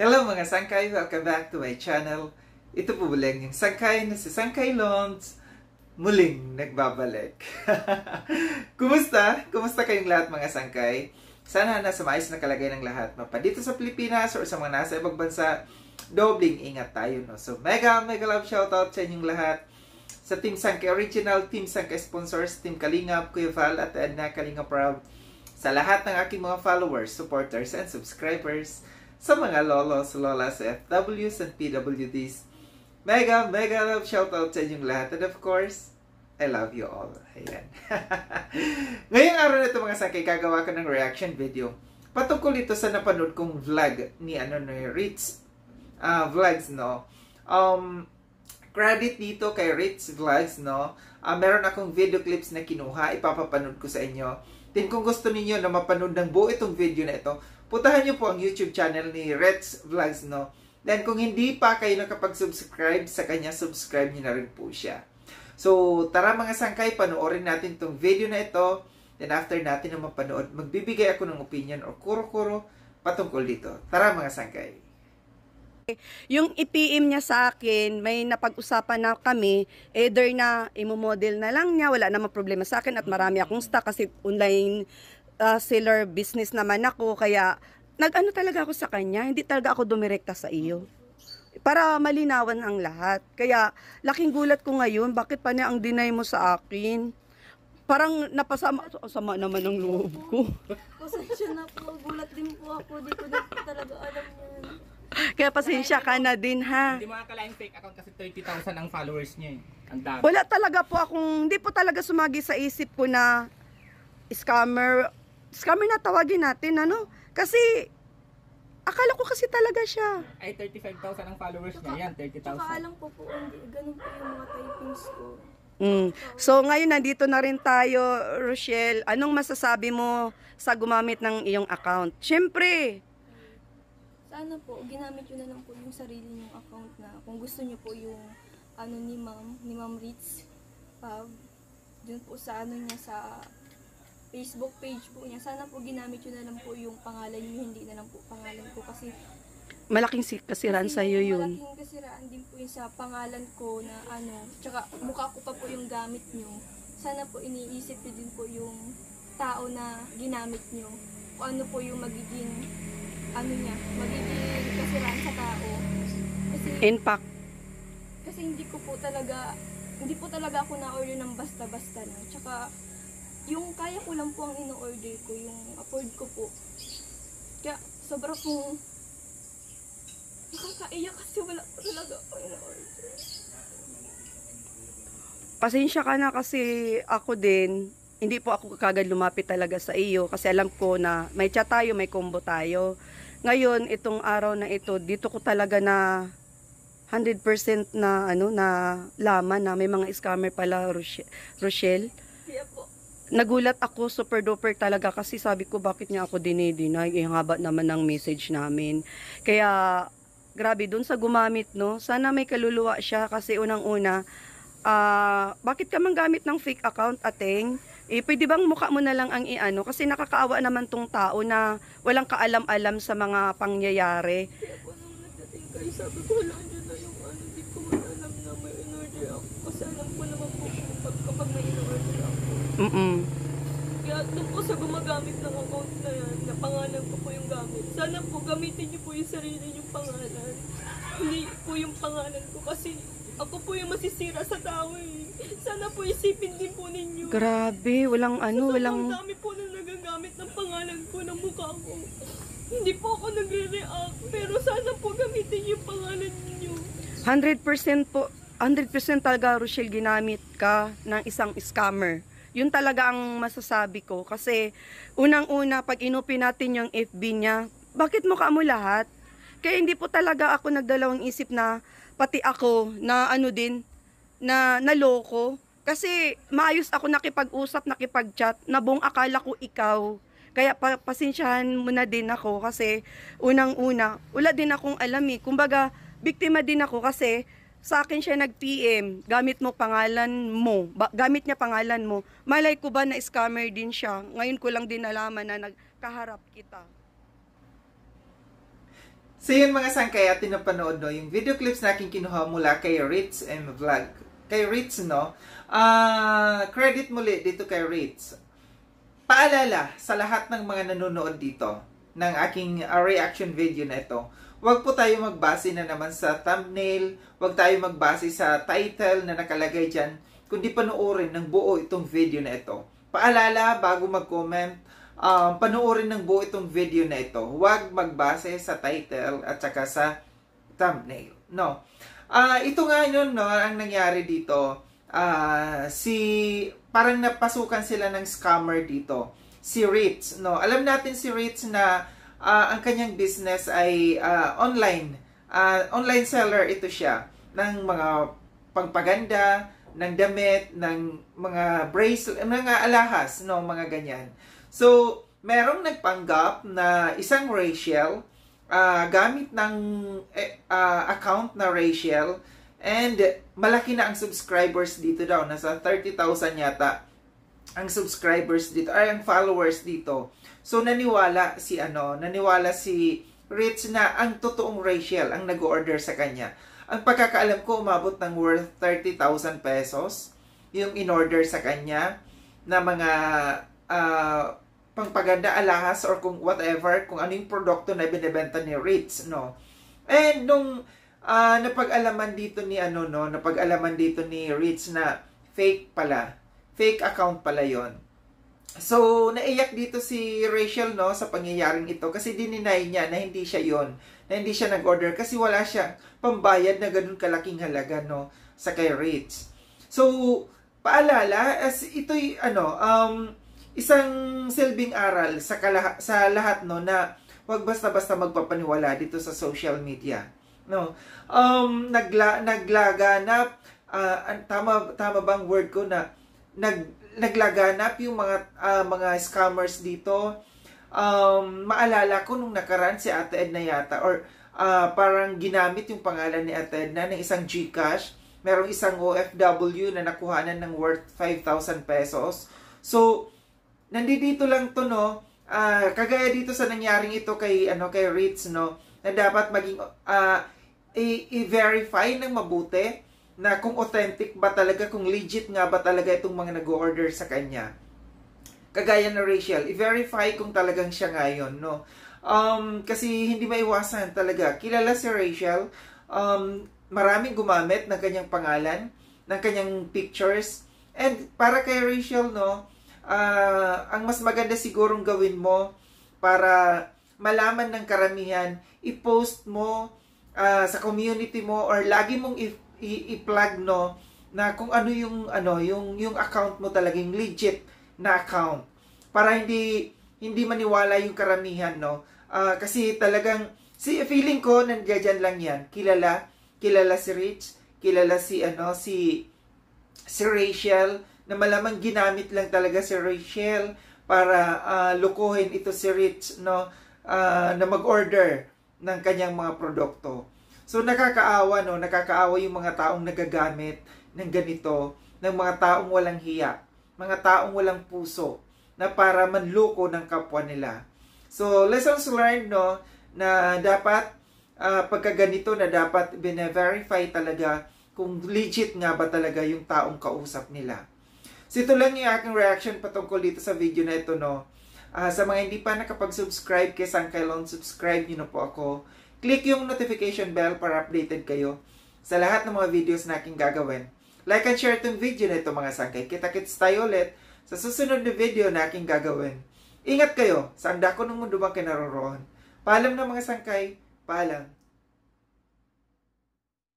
Hello mga sangkay! Welcome back to my channel. Ito po bulang yung sangkay na si Sangkay Lons muling nagbabalik. Kumusta? Kumusta kayong lahat mga sangkay? Sana nasa maayos na kalagay ng lahat. Mapa dito sa Pilipinas or sa mga nasa ibang bansa, dobling ingat tayo. No? So mega mega love shoutout sa inyong lahat. Sa Team Sangkay Original, Team Sangkay Sponsors, Team Kalingap, Kuya Val at Edna Kalinga Proud. Sa lahat ng aking mga followers, supporters, and subscribers sa mga lolos, lolas, FWs, and PWDs. Mega, mega love shoutout sa inyong lahat. And of course, I love you all. Ayan. Ngayong araw na ito mga sakay, gagawa ko ng reaction video. Patungkol ito sa napanood kong vlog ni ano ni Ritz uh, Vlogs, no? Um, credit dito kay Ritz Vlogs, no? Uh, meron akong video clips na kinuha, ipapapanood ko sa inyo. Then kung gusto niyo na mapanood ng buo itong video na ito, puntahan niyo po ang YouTube channel ni Ritz Vlogs, no? Then kung hindi pa kayo nakapag-subscribe sa kanya, subscribe niyo na rin po siya. So, tara mga sangkay, panoorin natin tong video na ito. Then after natin na mapanood, magbibigay ako ng opinion o kuro-kuro patungkol dito. Tara mga sangkay. Yung i-PM niya sa akin, may napag-usapan na kami, either na imo-model na lang niya, wala namang problema sa akin at marami akong stock kasi online uh, seller business naman ako, kaya nag-ano talaga ako sa kanya, hindi talaga ako dumirekta sa iyo para malinawan ang lahat. Kaya laking gulat ko ngayon, bakit pa niya ang deny mo sa akin? Parang napasama, sama naman ang loob ko. Pasensya na po, gulat din po ako, di ko talaga alam yun. Kaya pasensya ka na din ha. Hindi mo akalaing fake account kasi 30,000 ang followers niya eh. Ang dami. Wala talaga po akong, hindi po talaga sumagi sa isip ko na scammer, scammer na tawagin natin, ano? Kasi, akala ko kasi talaga siya. Ay 35,000 ang followers niya. Yan, 30,000. Tsaka alam ko po, hindi, ganun po yung mga typings ko. Mm. So ngayon nandito na rin tayo, Rochelle. Anong masasabi mo sa gumamit ng iyong account? Siyempre, Sana po, ginamit nyo na lang po yung sarili nyong account na kung gusto nyo po yung ano ni ma'am, ni ma'am Ritz Pab, dun po sa ano niya sa Facebook page po niya. Sana po ginamit nyo na lang po yung pangalan nyo, hindi na lang po pangalan ko kasi malaking si- kasiran Kasi sa iyo yun. Malaking kasiraan din po yun sa pangalan ko na ano, tsaka mukha ko pa po yung gamit nyo. Sana po iniisip nyo din po yung tao na ginamit nyo. Kung ano po yung magiging, ano niya, magiging kasiraan sa tao. Kasi, Impact. kasi hindi ko po talaga, hindi po talaga ako na-order ng basta-basta na. Tsaka, yung kaya ko lang po ang ino-order ko, yung afford ko po. Kaya, sobra pong nakakaiyak kasi wala po talaga ako ino-order. Pasensya ka na kasi ako din, hindi po ako kagad lumapit talaga sa iyo kasi alam ko na may chat tayo, may combo tayo. Ngayon, itong araw na ito, dito ko talaga na 100% na ano na laman na may mga scammer pala Roche- Rochelle. Kaya po, Nagulat ako super duper talaga kasi sabi ko bakit niya ako dinidinay eh haba naman ng message namin. Kaya grabe dun sa gumamit no. Sana may kaluluwa siya kasi unang-una ah bakit ka man gamit ng fake account ateng? Eh, pwede bang mukha mo na lang ang iano? Kasi nakakaawa naman tong tao na walang kaalam-alam sa mga pangyayari. kaya po nung nagdating kayo, sabi ko wala dyan na yung ano, hindi ko man alam na may in-order ako. Kasi alam ko naman po kung pag, kapag may in-order ako. Mm-mm. Kaya doon po sa gumagamit ng account na yan, na pangalan ko po yung gamit. Sana po gamitin niyo po yung sarili niyong pangalan. Hindi po yung pangalan ko kasi ako po yung masisira sa tao eh. Sana po isipin din po ninyo. Grabe, walang ano, Sobrang walang... dami po na nagagamit ng pangalan ko ng mukha ko. Hindi po ako nagre-react, pero sana po gamitin yung pangalan ninyo. 100% po, 100% talaga Rochelle ginamit ka ng isang scammer. Yun talaga ang masasabi ko kasi unang-una pag inupin natin yung FB niya, bakit mukha mo lahat? Kaya hindi po talaga ako nagdalawang isip na pati ako na ano din na naloko kasi maayos ako nakipag-usap, nakipag-chat, na buong akala ko ikaw. Kaya pa, pasensyahan mo na din ako kasi unang-una, wala din akong alam eh. Kumbaga, biktima din ako kasi sa akin siya nag-PM, gamit mo pangalan mo, ba, gamit niya pangalan mo. Malay ko ba na scammer din siya? Ngayon ko lang din nalaman na nagkaharap kita. So yun mga sangkay at tinapanood no, yung video clips na aking kinuha mula kay Ritz and Vlog. Kay Ritz no, ah credit muli dito kay Ritz. Paalala sa lahat ng mga nanonood dito ng aking ah, reaction video na ito, huwag po tayo magbase na naman sa thumbnail, huwag tayo magbase sa title na nakalagay dyan, kundi panoorin ng buo itong video na ito. Paalala, bago mag-comment, um, panoorin ng buo itong video na ito. Huwag magbase sa title at saka sa thumbnail. No. Ah, ito nga yun, no, ang nangyari dito. Ah, si parang napasukan sila ng scammer dito. Si Ritz, no. Alam natin si Ritz na ah, ang kanyang business ay ah, online. Ah, online seller ito siya ng mga pangpaganda, ng damit, ng mga bracelet, mga alahas, no, mga ganyan. So, merong nagpanggap na isang Rachel ah, gamit ng ah, account na Rachel and malaki na ang subscribers dito daw. Nasa 30,000 yata ang subscribers dito, ay ang followers dito. So, naniwala si ano, naniwala si Rich na ang totoong Rachel ang nag-order sa kanya. Ang pagkakaalam ko, umabot ng worth 30,000 pesos yung in-order sa kanya na mga ah, pangpaganda alahas or kung whatever, kung ano yung produkto na binibenta ni Ritz, no. And nung ah, napag-alaman dito ni ano no, napag-alaman dito ni Ritz na fake pala. Fake account pala 'yon. So, naiyak dito si Rachel no sa pangyayaring ito kasi dininay niya na hindi siya 'yon, na hindi siya nag-order kasi wala siya pambayad na ganun kalaking halaga no sa kay Ritz. So, paalala as ito'y ano um isang silbing aral sa kalaha, sa lahat no na wag basta-basta magpapaniwala dito sa social media. No. Um nagla naglaganap an- tama tama bang word ko na nag naglaganap yung mga ah, mga scammers dito. Um maalala ko nung nakaraan si Ate Edna yata or ah, parang ginamit yung pangalan ni Ate Edna ng isang GCash. Merong isang OFW na nakuhanan ng worth 5,000 pesos. So, nandito lang to no? Ah, kagaya dito sa nangyaring ito kay ano kay Ritz no? Na dapat maging i- i-verify ng mabuti na kung authentic ba talaga kung legit nga ba talaga itong mga nag-order sa kanya. Kagaya na Rachel i-verify kung talagang siya ngayon no? Um kasi hindi maiwasan talaga. Kilala si Rachel um maraming gumamit ng kanyang pangalan ng kanyang pictures. And para kay Rachel no ah, ang mas maganda sigurong gawin mo para malaman ng karamihan, i-post mo ah, sa community mo or lagi mong i-plug no na kung ano yung ano yung yung account mo talagang legit na account. Para hindi hindi maniwala yung karamihan no. Ah, kasi talagang si feeling ko nandiyan lang yan. Kilala kilala si Rich kilala si ano si si Rachel na malamang ginamit lang talaga si Rachel para ah, lukuhin ito si Rich no ah, na mag-order ng kanyang mga produkto. So nakakaawa no, nakakaawa yung mga taong nagagamit ng ganito, ng mga taong walang hiya, mga taong walang puso na para manloko ng kapwa nila. So lessons learned no na dapat ah, pagka ganito na dapat bine-verify talaga kung legit nga ba talaga yung taong kausap nila. So ito lang yung aking reaction patungkol dito sa video na ito, no. Ah, sa mga hindi pa nakapag-subscribe kay Sangkailon, subscribe nyo na po ako. Click yung notification bell para updated kayo sa lahat ng mga videos na aking gagawin. Like and share itong video na ito mga sangkay. Kita-kits tayo ulit sa susunod na video na aking gagawin. Ingat kayo sa ang dako ng mundo bang kinaroroon. Paalam na mga sangkay. Paalam.